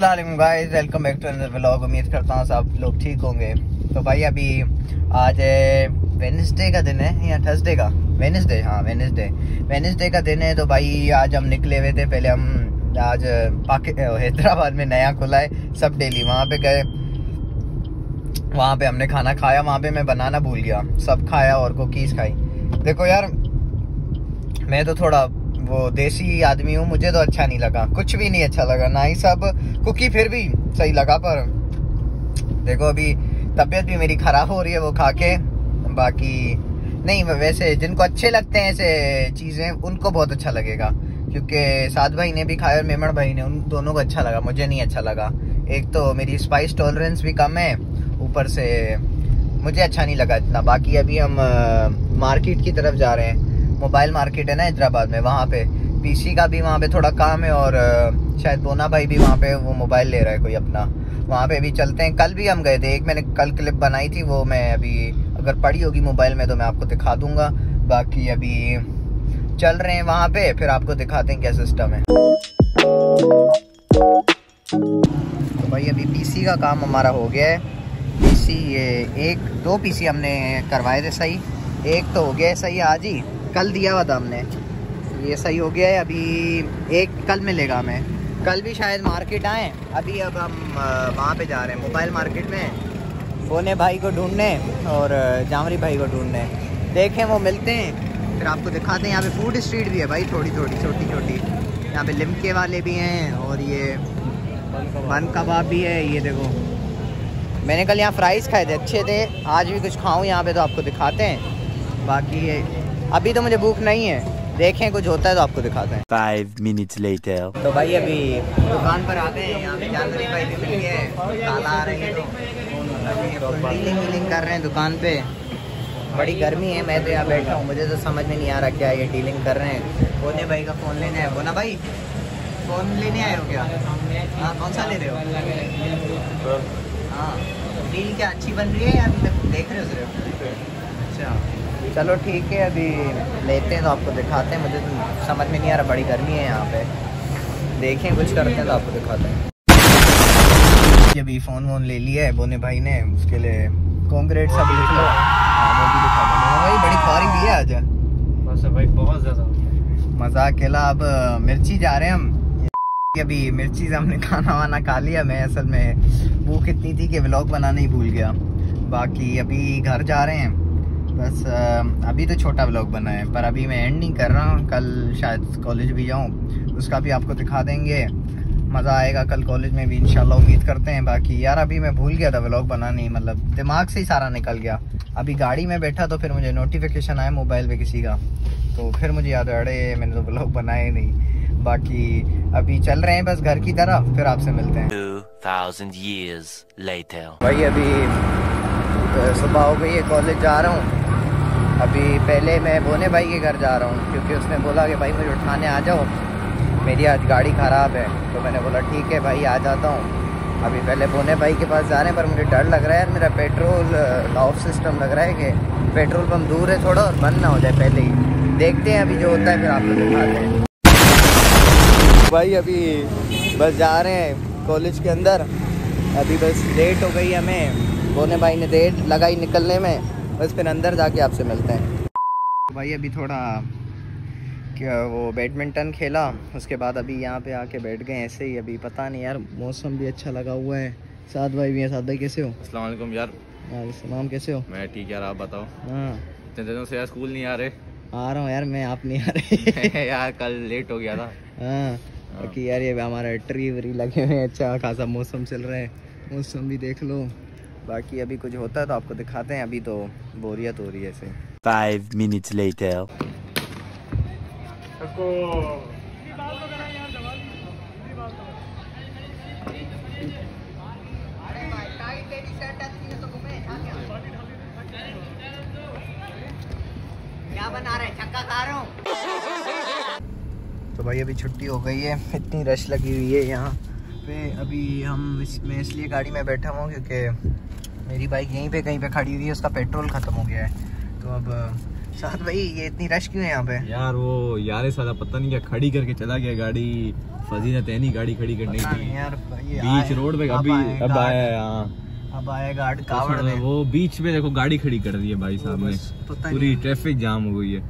Guys, welcome back to another vlog. उम्मीद करता हूँ सब लोग ठीक होंगे। तो भाई, अभी आज वेनसडे का दिन है या थर्सडे का? वेनसडे हाँ वेनसडे वेनसडे का दिन है तो भाई, आज हम निकले हुए थे। पहले हम आज हैदराबाद में नया खुला है, सब डेली। वहाँ पे गए। वहाँ पे हमने खाना खाया, वहाँ पे मैं बनाना भूल गया। सब खाया और कुकीज़ खाई। देखो यार, मैं तो थोड़ा वो देसी आदमी हूँ, मुझे तो अच्छा नहीं लगा। कुछ भी नहीं अच्छा लगा, ना ही सब। कुकी फिर भी सही लगा, पर देखो अभी तबीयत भी मेरी खराब हो रही है वो खा के। बाकी नहीं वैसे जिनको अच्छे लगते हैं ऐसे चीज़ें, उनको बहुत अच्छा लगेगा। क्योंकि साद भाई ने भी खाया और मेमण भाई ने, उन दोनों को अच्छा लगा, मुझे नहीं अच्छा लगा। एक तो मेरी स्पाइस टॉलरेंस भी कम है, ऊपर से मुझे अच्छा नहीं लगा इतना। बाकी अभी हम मार्केट की तरफ़ जा रहे हैं। मोबाइल मार्केट है ना हैदराबाद में, वहाँ पे। पीसी का भी वहाँ पे थोड़ा काम है और शायद बोना भाई भी वहाँ पे वो मोबाइल ले रहा है कोई अपना। वहाँ पे भी चलते हैं। कल भी हम गए थे, एक मैंने कल क्लिप बनाई थी, वो मैं अभी, अगर पड़ी होगी मोबाइल में तो मैं आपको दिखा दूँगा। बाकी अभी चल रहे हैं वहाँ पे, फिर आपको दिखाते हैं क्या सिस्टम है। तो भाई अभी पीसी का काम हमारा हो गया है। पीसी, ये एक, दो पीसी हमने करवाए थे सही। एक तो हो गया है सही आज ही। कल दिया हुआ था हमने। ये सही हो गया है, अभी एक कल मिलेगा हमें। कल भी शायद मार्केट आए। अभी अब हम वहाँ पे जा रहे हैं, मोबाइल मार्केट में। बोने भाई को ढूँढने और जामरी भाई को ढूँढने। देखें वो, मिलते हैं। फिर आपको दिखाते हैं, यहाँ पे फ़ूड स्ट्रीट भी है भाई, थोड़ी थोड़ी, छोटी छोटी। यहाँ पे लिमके वाले भी हैं और ये बन कबाब भी है, ये देखो। मैंने कल यहाँ फ्राइज़ खाए थे, अच्छे थे। आज भी कुछ खाऊँ यहाँ पे तो आपको दिखाते हैं। बाकी ये अभी तो मुझे भूख नहीं है। देखें कुछ होता है तो आपको दिखाते हैं। फाइव मिनट्स लेटर तो भाई अभी दुकान पर आते हैं यहाँ पे जानवरी भाई भी मिल गए ताला आ रहे हैं तो डीलिंग वीलिंग कर रहे हैं दुकान पे। बड़ी गर्मी है मैं तो यहाँ बैठा हूँ मुझे तो समझ में नहीं आ रहा क्या ये डीलिंग कर रहे हैं। बोने भाई का फ़ोन लेने आए बोना भाई फ़ोन लेने आए हो क्या? हाँ कौन सा ले रहे हो? हाँ डील क्या अच्छी बन रही है या अभी तक? देख रहे हो सिर्फ़? अच्छा। चलो ठीक है अभी लेते हैं तो आपको दिखाते हैं। मुझे तो समझ में नहीं आ रहा बड़ी गर्मी है यहाँ पे। देखें कुछ करते हैं तो आपको दिखाते हैं। अभी फ़ोन वोन ले लिया है बोने भाई ने उसके लिए कॉन्क्रीट सब लिख लो। हाँ, वो भी दिखा दूँगा। भाई बड़ी ख्वारी भी है आज। बस भाई बहुत ज़्यादा मज़ा अकेला अब मिर्ची जा रहे हैं हम। अभी मिर्ची से हमने खाना वाना खा लिया। मैं असल में भूख इतनी थी कि व्लॉग बनाना ही भूल गया। बाकी अभी घर जा रहे हैं। बस अभी तो छोटा ब्लॉग बना है पर अभी मैं एंड नहीं कर रहा हूँ कल शायद कॉलेज भी जाऊँ उसका भी आपको दिखा देंगे। मज़ा आएगा कल कॉलेज में भी इंशाल्लाह उम्मीद करते हैं। बाकी यार अभी मैं भूल गया था ब्लॉग बनाने मतलब दिमाग से ही सारा निकल गया। अभी गाड़ी में बैठा तो फिर मुझे नोटिफिकेशन आया मोबाइल पे किसी का तो फिर मुझे याद अरे मैंने तो ब्लॉग बनाए नहीं। बाकी अभी चल रहे हैं बस घर की तरफ़ फिर आपसे मिलते हैं। भाई अभी सुबह हो गई है कॉलेज जा रहा हूँ। अभी पहले मैं बोने भाई के घर जा रहा हूँ, क्योंकि उसने बोला कि भाई मुझे उठाने आ जाओ। मेरी आज गाड़ी ख़राब है तो मैंने बोला, ठीक है भाई, आ जाता हूँ। अभी पहले बोने भाई के पास जा रहे हैं, पर मुझे डर लग रहा है, मेरा पेट्रोल ऑफ़ सिस्टम लग रहा है कि पेट्रोल पम्प दूर है थोड़ा और बंद ना हो जाए पहले ही। देखते हैं अभी जो होता है, फिर आपको दिखाते हैं। भाई, अभी बस जा रहे हैं कॉलेज के अंदर। अभी बस लेट हो गई हमें। बोने भाई ने देर लगाई निकलने में। बस फिर अंदर जाके आपसे मिलते हैं। भाई अभी थोड़ा क्या वो बैडमिंटन खेला उसके बाद अभी यहाँ पे आके बैठ गए ऐसे ही अभी पता नहीं यार मौसम भी अच्छा लगा हुआ है। साथ भाई भी हैं साथ भाई कैसे हो? अस्सलाम यार। सलाम कैसे हो? मैं ठीक यार आप बताओ। हाँ। इतने दिनों से यार स्कूल नहीं आ रहे। आ रहा हूँ यार मैं आप नहीं आ रहे। यार कल लेट हो गया था। हाँ, हाँ। बाकी यार ये हमारा ट्री वरी लगे हुए हैं अच्छा खासा मौसम चल रहा है। मौसम भी देख लो। बाकी अभी कुछ होता है तो आपको दिखाते हैं अभी तो बोरियत हो रही है ऐसे। फाइव मिनट्स लेटर क्या बना रहे छक्का खा रहा हूँ? तो भाई अभी छुट्टी हो गई है इतनी रश लगी हुई है यहाँ पे। अभी हम इसमें इसलिए गाड़ी में बैठा हूँ क्योंकि मेरी बाइक यहीं पे कहीं पे खड़ी हुई है उसका पेट्रोल ख़त्म हो गया है। तो अब साथ भाई ये इतनी रश क्यों है यहाँ पे? यार वो यार साला पता नहीं क्या खड़ी करके चला गया गाड़ी। फजी ने तैनी गाड़ी खड़ी करने की। यार बीच रोड पे अभी अब आया है यहाँ अब आए गार्ड तो कावड़ में। वो बीच पे देखो गाड़ी खड़ी कर दी है भाई साहब ने। पूरी ट्रैफ़िक जाम हो गई है।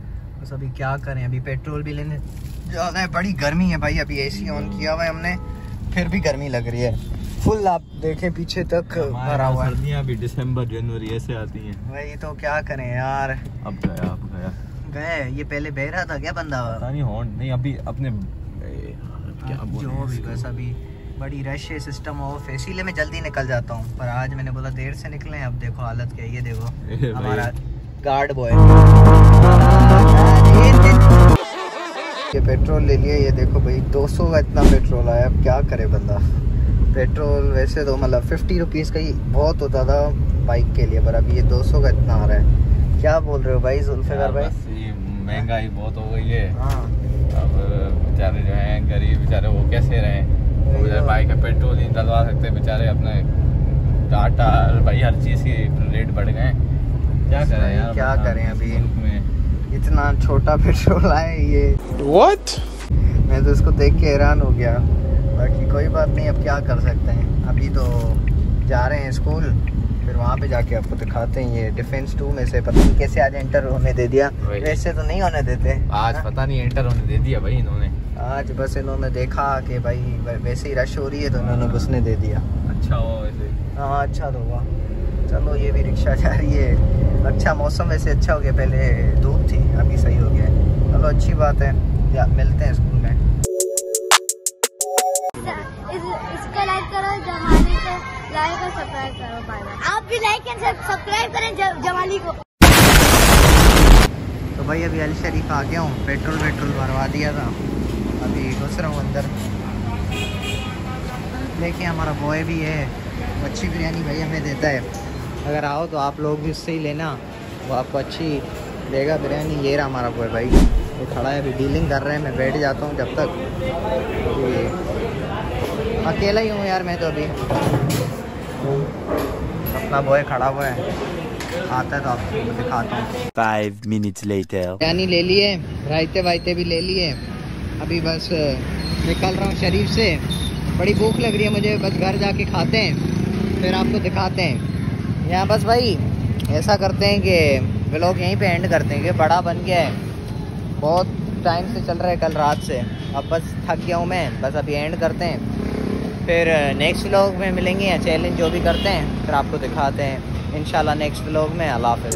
बस अभी क्या करें अभी पेट्रोल भी लेने जाना है बड़ी गर्मी है भाई अभी एसी ऑन किया हुआ है हमने फिर भी गर्मी लग रही है। फुल आप देखें पीछे तक भरा हुआ है। सर्दियाँ भी दिसंबर जनवरी ऐसे आती हैं। वही तो क्या करें यार। अब गया अब गया। गए? ये पहले बह रहा था क्या बंदा? पता नहीं हॉर्न नहीं अभी अपने क्या बोले जो भी बस अभी बड़ी रश है सिस्टम ऑफ़ इसीलिए मैं जल्दी निकल जाता हूँ। पर आज मैंने बोला देर से निकले अब देखो हालत क्या ये देखो हमारा गार्ड बॉय ये पेट्रोल ले लिया ये देखो भाई 200 का इतना पेट्रोल आया अब क्या करे बंदा? पेट्रोल वैसे तो मतलब फिफ्टी रुपीज़ का ही बहुत होता था बाइक के लिए पर अभी ये 200 का इतना आ रहा है। क्या बोल रहे हो भाई जुल्फिकार भाई। महँगाई बहुत हो गई है। हाँ। अब बेचारे जो हैं गरीब बेचारे वो कैसे रहे? बेचारे। बाइक का पेट्रोल नहीं डलवा सकते बेचारे अपने टाटा भाई हर चीज़ की रेट बढ़ गए क्या करें यार क्या करें अभी? में। इतना छोटा पेट्रोल आए ये। What? मैं तो इसको देख के हैरान हो गया। बाकी कोई बात नहीं अब क्या कर सकते हैं? अभी तो जा रहे हैं स्कूल फिर वहाँ पे जाके आपको दिखाते हैं ये डिफेंस टू में से पता नहीं कैसे आज एंटर होने दे दिया। वैसे तो नहीं होने देते। आज हाँ? पता नहीं एंटर होने दे दिया भाई इन्होंने। आज बस इन्होंने देखा कि भाई वैसे ही रश हो रही है तो इन्होंने घुसने दे दिया। अच्छा वैसे। हाँ अच्छा तो हुआ। चलो ये भी रिक्शा जा रही है। अच्छा मौसम वैसे अच्छा हो गया पहले धूप थी अभी सही हो गया चलो अच्छी बात है। मिलते हैं स्कूल में। इस, इसको लाइक करो जमाली को लाइक और सब्सक्राइब करो बाय आप भी लाइक एंड सब्सक्राइब करें जमाली को. तो भाई अभी अली शरीफ आ गया हूँ पेट्रोल वेट्रोल भरवा दिया था। अभी घुस रहा हूँ अंदर। देखिए हमारा बॉय भी है। अच्छी बिरयानी भाई हमें देता है। अगर आओ तो आप लोग भी उससे ही लेना। वो आपको अच्छी देगा बिरयानी। ये रहा हमारा बॉय भाई। वो खड़ा है अभी डीलिंग कर रहे हैं। मैं बैठ जाता हूँ जब तक। अकेला ही हूँ यार मैं तो अभी। अपना बॉय खड़ा हुआ है। आता है तो आपको दिखाता हूँ। Five minutes later. बिरयानी ले लिए रायते वायते भी ले लिए। अभी बस निकल रहा हूँ शरीफ से। बड़ी भूख लग रही है मुझे बस घर जाके खाते हैं। फिर आपको दिखाते हैं। यहाँ बस भाई ऐसा करते हैं कि वे लोग यहीं पे एंड करते हैं कि बड़ा बन गया है। बहुत टाइम से चल रहा है कल रात से। अब बस थक गया हूँ मैं बस अभी एंड करते हैं। फिर नेक्स्ट व्लॉग में मिलेंगे या चैलेंज जो भी करते हैं, फिर आपको दिखाते हैं। इंशाल्लाह नेक्स्ट व्लॉग में। अल्लाह हाफिज़।